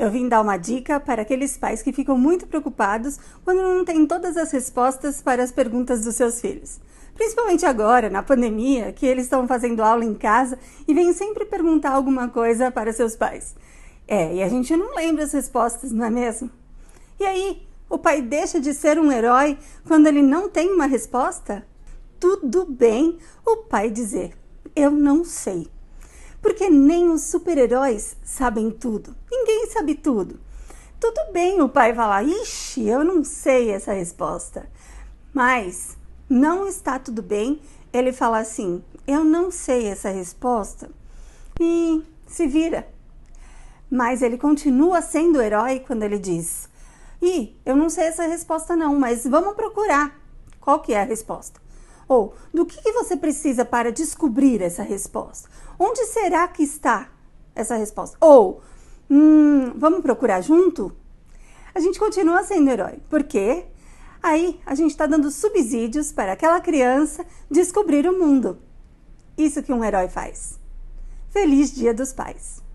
eu vim dar uma dica para aqueles pais que ficam muito preocupados quando não têm todas as respostas para as perguntas dos seus filhos. Principalmente agora, na pandemia, que eles estão fazendo aula em casa e vêm sempre perguntar alguma coisa para seus pais. É, e a gente não lembra as respostas, não é mesmo? E aí, o pai deixa de ser um herói quando ele não tem uma resposta? Tudo bem o pai dizer: Eu não sei. Porque nem os super-heróis sabem tudo. Ninguém sabe tudo. Tudo bem o pai falar: Ixi, eu não sei essa resposta. Mas não está tudo bem ele falar assim: Eu não sei essa resposta. E se vira. Mas ele continua sendo herói quando ele diz: e eu não sei essa resposta não, mas vamos procurar. Qual que é a resposta? Ou do que, você precisa para descobrir essa resposta? Onde será que está essa resposta? Ou hum, vamos procurar junto? A gente continua sendo herói, porque aí a gente está dando subsídios para aquela criança descobrir o mundo. Isso que um herói faz. Feliz Dia dos Pais!